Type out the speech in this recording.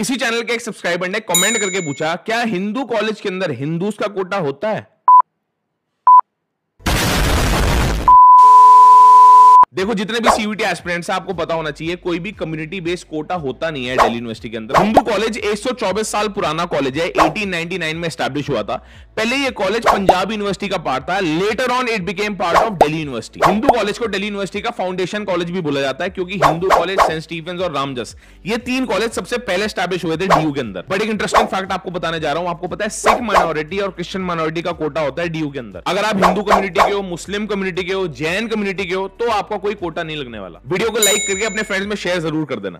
इसी चैनल के एक सब्सक्राइबर ने कमेंट करके पूछा, क्या हिंदू कॉलेज के अंदर हिंदूज का कोटा होता है? देखो, जितने भी सीयूटी एस्पिरेंट्स हैं, आपको पता होना चाहिए, कोई भी कम्युनिटी बेस्ड कोटा होता नहीं है दिल्ली यूनिवर्सिटी के अंदर। हिंदू कॉलेज 124 साल पुराना कॉलेज है 1899 में स्टैब्लिश हुआ था। पहले ये कॉलेज पंजाब यूनिवर्सिटी का पार्ट था later on it became part of Delhi university Hindu college को दिल्ली यूनिवर्सिटी का फाउंडेशन कॉलेज भी बोला जाता है, क्योंकि हिंदू कॉलेज सेंट स्टीफन और रामजस ये तीन कॉलेज सबसे पहले स्टैब्लिश हुए थे डीयू के अंदर। बट एक इंटरेस्टिंग फैक्ट आपको बताने जा रहा हूँ, आपको पता है सिख माइनॉरिटी और क्रिश्चियन माइनॉरिटी का कोटा होता है डीयू के अंदर। अगर आप हिंदू कम्युनिटी के हो मुस्लिम कम्युनिटी के हो जैन कम्युनिटी के हो तो आपका कोई कोटा नहीं लगने वाला। वीडियो को लाइक करके अपने फ्रेंड्स में शेयर ज़रूर कर देना।